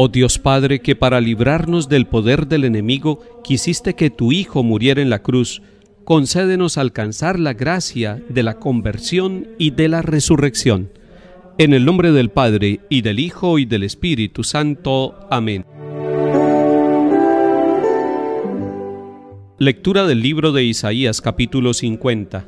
Oh Dios Padre, que para librarnos del poder del enemigo quisiste que tu Hijo muriera en la cruz, concédenos alcanzar la gracia de la conversión y de la resurrección. En el nombre del Padre, y del Hijo, y del Espíritu Santo. Amén. Lectura del libro de Isaías capítulo 50.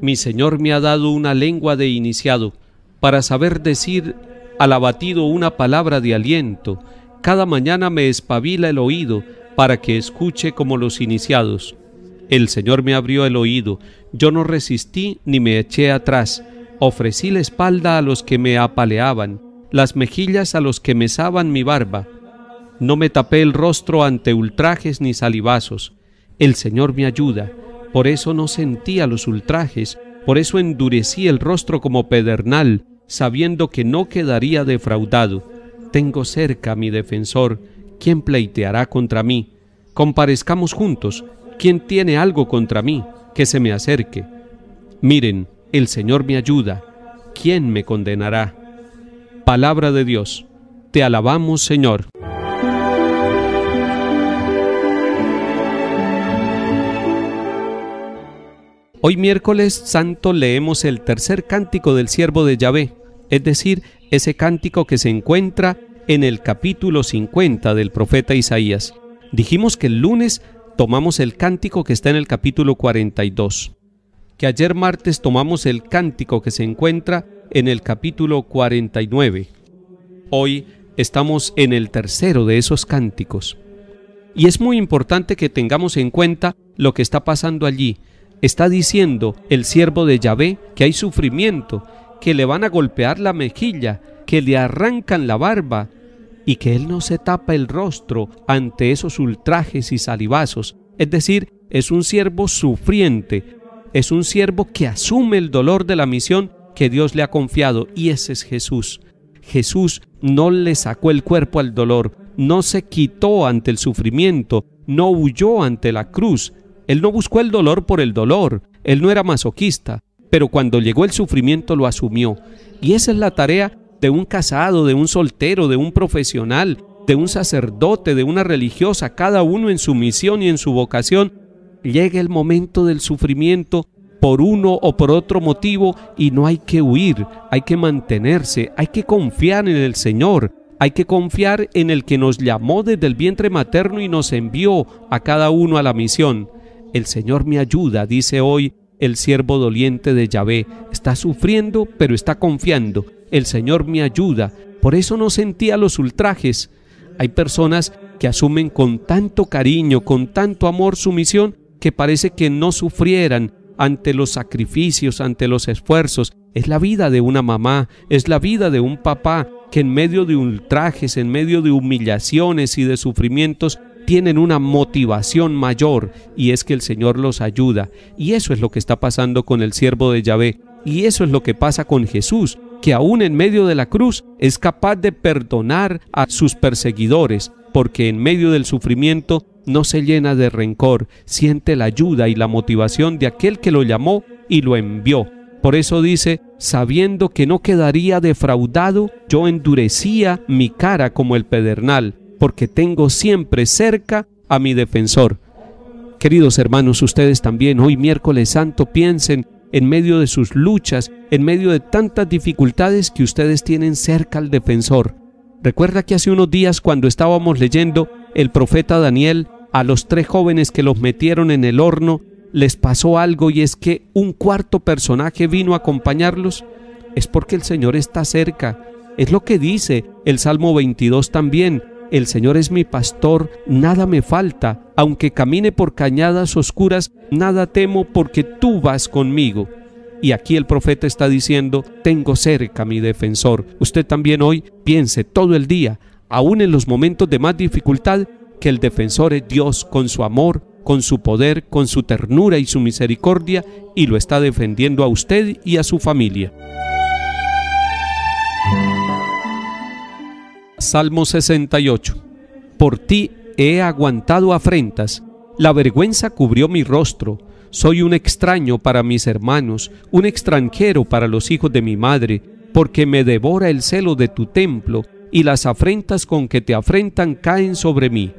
Mi Señor me ha dado una lengua de iniciado, para saber decir al abatido una palabra de aliento. Cada mañana me espabila el oído, para que escuche como los iniciados. El Señor me abrió el oído, yo no resistí ni me eché atrás, ofrecí la espalda a los que me apaleaban, las mejillas a los que mesaban mi barba no me tapé el rostro ante ultrajes ni salivazos. El Señor me ayuda, por eso no sentía los ultrajes, por eso endurecí el rostro como pedernal, sabiendo que no quedaría defraudado. Tengo cerca a mi defensor, ¿quién pleiteará contra mí? Comparezcamos juntos, ¿quién tiene algo contra mí? Que se me acerque. Miren, el Señor me ayuda, ¿quién me condenará? Palabra de Dios, te alabamos Señor. Hoy miércoles santo leemos el tercer cántico del siervo de Yahvé, es decir, ese cántico que se encuentra en el capítulo 50 del profeta Isaías. Dijimos que el lunes tomamos el cántico que está en el capítulo 42, que ayer martes tomamos el cántico que se encuentra en el capítulo 49. Hoy estamos en el tercero de esos cánticos. Y es muy importante que tengamos en cuenta lo que está pasando allí, Está diciendo el siervo de Yahvé que hay sufrimiento, que le van a golpear la mejilla, que le arrancan la barba y que él no se tapa el rostro ante esos ultrajes y salivazos. Es decir, es un siervo sufriente, es un siervo que asume el dolor de la misión que Dios le ha confiado y ese es Jesús. Jesús no le sacó el cuerpo al dolor, no se quitó ante el sufrimiento, no huyó ante la cruz, él no buscó el dolor por el dolor, él no era masoquista, pero cuando llegó el sufrimiento lo asumió. Y esa es la tarea de un casado, de un soltero, de un profesional, de un sacerdote, de una religiosa, cada uno en su misión y en su vocación. Llega el momento del sufrimiento por uno o por otro motivo y no hay que huir, hay que mantenerse, hay que confiar en el Señor, hay que confiar en el que nos llamó desde el vientre materno y nos envió a cada uno a la misión. El Señor me ayuda, dice hoy el siervo doliente de Yahvé. Está sufriendo, pero está confiando. El Señor me ayuda. Por eso no sentía los ultrajes. Hay personas que asumen con tanto cariño, con tanto amor su misión, que parece que no sufrieran ante los sacrificios, ante los esfuerzos. Es la vida de una mamá, es la vida de un papá que en medio de ultrajes, en medio de humillaciones y de sufrimientos, tienen una motivación mayor y es que el Señor los ayuda. Y eso es lo que está pasando con el siervo de Yahvé. Y eso es lo que pasa con Jesús, que aún en medio de la cruz es capaz de perdonar a sus perseguidores, porque en medio del sufrimiento no se llena de rencor, siente la ayuda y la motivación de aquel que lo llamó y lo envió. Por eso dice, sabiendo que no quedaría defraudado, yo endurecía mi cara como el pedernal porque tengo siempre cerca a mi defensor. Queridos hermanos, ustedes también hoy miércoles santo piensen en medio de sus luchas, en medio de tantas dificultades que ustedes tienen cerca al defensor. Recuerda que hace unos días cuando estábamos leyendo el profeta Daniel, a los tres jóvenes que los metieron en el horno, les pasó algo y es que un cuarto personaje vino a acompañarlos. Es porque el Señor está cerca. Es lo que dice el Salmo 22 también. El Señor es mi pastor, nada me falta, aunque camine por cañadas oscuras, nada temo porque tú vas conmigo. Y aquí el profeta está diciendo, tengo cerca mi defensor. Usted también hoy piense todo el día, aún en los momentos de más dificultad, que el defensor es Dios con su amor, con su poder, con su ternura y su misericordia, y lo está defendiendo a usted y a su familia. Salmo 68. Por ti he aguantado afrentas, la vergüenza cubrió mi rostro, soy un extraño para mis hermanos, un extranjero para los hijos de mi madre, porque me devora el celo de tu templo, y las afrentas con que te afrentan caen sobre mí.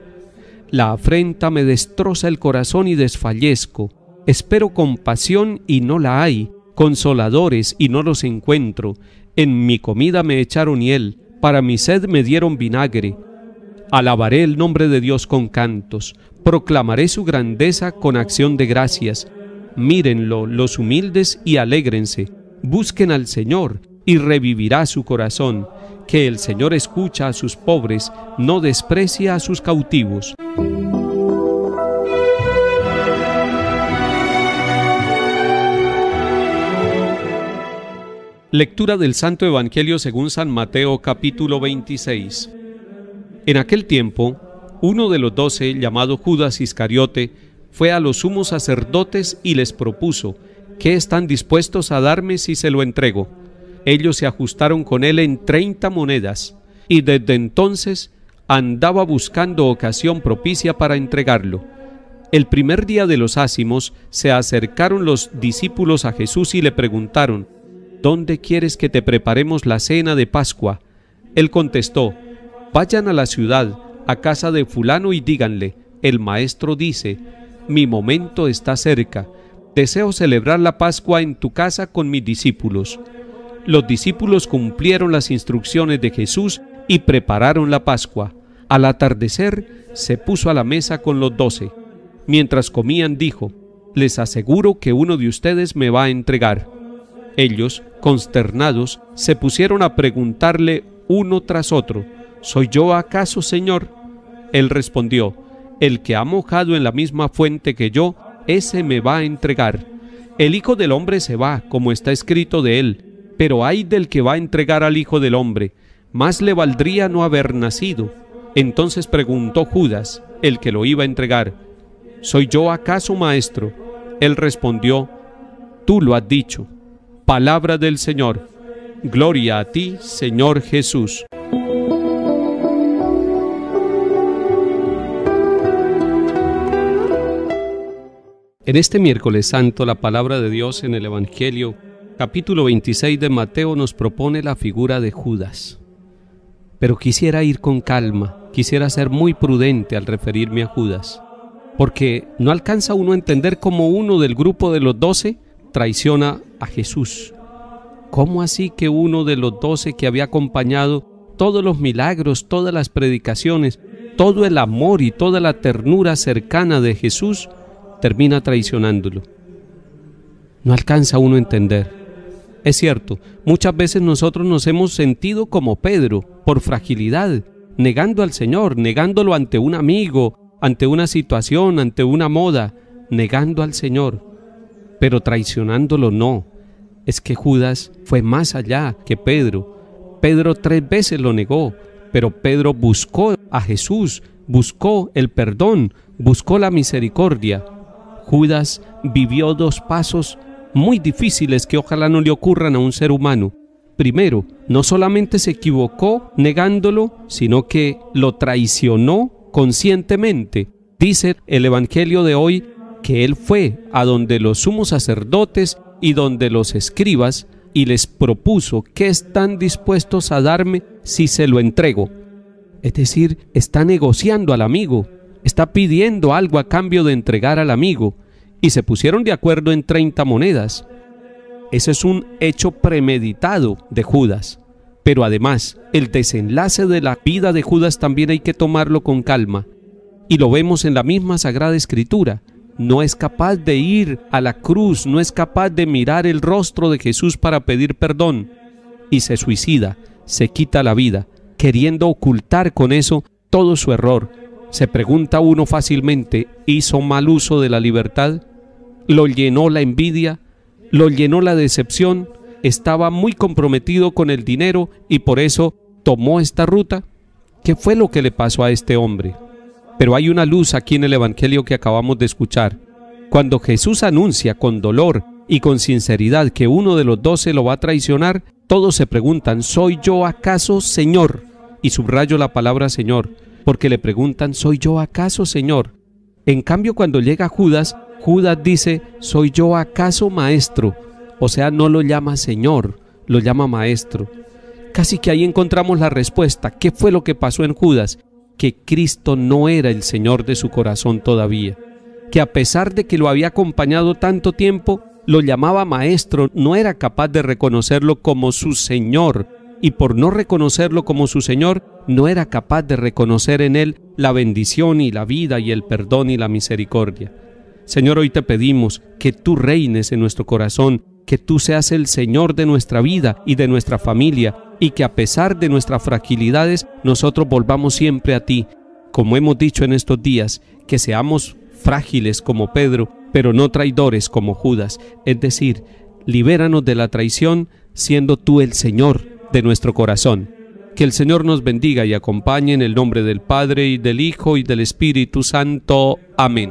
La afrenta me destroza el corazón y desfallezco. Espero compasión y no la hay, consoladores y no los encuentro. En mi comida me echaron hiel, para mi sed me dieron vinagre. Alabaré el nombre de Dios con cantos, proclamaré su grandeza con acción de gracias. Mírenlo los humildes y alégrense, busquen al Señor y revivirá su corazón, que el Señor escucha a sus pobres, no desprecia a sus cautivos. Lectura del Santo Evangelio según San Mateo capítulo 26. En aquel tiempo, uno de los doce, llamado Judas Iscariote, fue a los sumos sacerdotes y les propuso, ¿qué están dispuestos a darme si se lo entrego? Ellos se ajustaron con él en treinta monedas, y desde entonces andaba buscando ocasión propicia para entregarlo. El primer día de los ácimos se acercaron los discípulos a Jesús y le preguntaron, ¿dónde quieres que te preparemos la cena de Pascua? Él contestó, vayan a la ciudad, a casa de fulano y díganle, el maestro dice, mi momento está cerca, deseo celebrar la Pascua en tu casa con mis discípulos. Los discípulos cumplieron las instrucciones de Jesús y prepararon la Pascua. Al atardecer se puso a la mesa con los doce. Mientras comían dijo, les aseguro que uno de ustedes me va a entregar. Ellos, consternados, se pusieron a preguntarle uno tras otro, ¿Soy yo acaso, Señor? Él respondió, El que ha mojado en la misma fuente que yo, ese me va a entregar. El Hijo del Hombre se va, como está escrito de él, pero hay del que va a entregar al Hijo del Hombre, más le valdría no haber nacido. Entonces preguntó Judas, el que lo iba a entregar, ¿Soy yo acaso, maestro? Él respondió, Tú lo has dicho. Palabra del Señor. Gloria a ti, Señor Jesús. En este miércoles santo la palabra de Dios en el Evangelio capítulo 26 de Mateo nos propone la figura de Judas. Pero quisiera ir con calma, quisiera ser muy prudente al referirme a Judas, porque no alcanza uno a entender cómo uno del grupo de los doce traiciona a Jesús. ¿Cómo así que uno de los doce que había acompañado todos los milagros, todas las predicaciones, todo el amor y toda la ternura cercana de Jesús, termina traicionándolo? No alcanza uno a entender. Es cierto, muchas veces nosotros nos hemos sentido como Pedro, por fragilidad, negando al Señor, negándolo ante un amigo, ante una situación, ante una moda, negando al Señor pero traicionándolo no. Es que Judas fue más allá que Pedro. Pedro tres veces lo negó, pero Pedro buscó a Jesús, buscó el perdón, buscó la misericordia. Judas vivió dos pasos muy difíciles que ojalá no le ocurran a un ser humano. Primero, no solamente se equivocó negándolo, sino que lo traicionó conscientemente. Dice el Evangelio de hoy que él fue a donde los sumos sacerdotes y donde los escribas y les propuso que están dispuestos a darme si se lo entrego. Es decir, está negociando al amigo, está pidiendo algo a cambio de entregar al amigo, y se pusieron de acuerdo en 30 monedas. Ese es un hecho premeditado de Judas. Pero además, el desenlace de la vida de Judas también hay que tomarlo con calma. Y lo vemos en la misma Sagrada Escritura no es capaz de ir a la cruz, no es capaz de mirar el rostro de Jesús para pedir perdón y se suicida, se quita la vida, queriendo ocultar con eso todo su error. Se pregunta uno fácilmente, ¿hizo mal uso de la libertad? ¿Lo llenó la envidia? ¿Lo llenó la decepción? ¿Estaba muy comprometido con el dinero y por eso tomó esta ruta? ¿Qué fue lo que le pasó a este hombre? Pero hay una luz aquí en el Evangelio que acabamos de escuchar. Cuando Jesús anuncia con dolor y con sinceridad que uno de los doce lo va a traicionar, todos se preguntan, ¿soy yo acaso Señor? Y subrayo la palabra Señor, porque le preguntan, ¿soy yo acaso Señor? En cambio, cuando llega Judas, Judas dice, ¿soy yo acaso Maestro? O sea, no lo llama Señor, lo llama Maestro. Casi que ahí encontramos la respuesta. ¿Qué fue lo que pasó en Judas? Que Cristo no era el Señor de su corazón todavía. Que a pesar de que lo había acompañado tanto tiempo, lo llamaba maestro, no era capaz de reconocerlo como su Señor. Y por no reconocerlo como su Señor, no era capaz de reconocer en él la bendición y la vida y el perdón y la misericordia. Señor, hoy te pedimos que tú reines en nuestro corazón, que tú seas el Señor de nuestra vida y de nuestra familia, y que a pesar de nuestras fragilidades nosotros volvamos siempre a ti, como hemos dicho en estos días, que seamos frágiles como Pedro, pero no traidores como Judas, es decir, libéranos de la traición siendo tú el Señor de nuestro corazón. Que el Señor nos bendiga y acompañe en el nombre del Padre y del Hijo y del Espíritu Santo. Amén.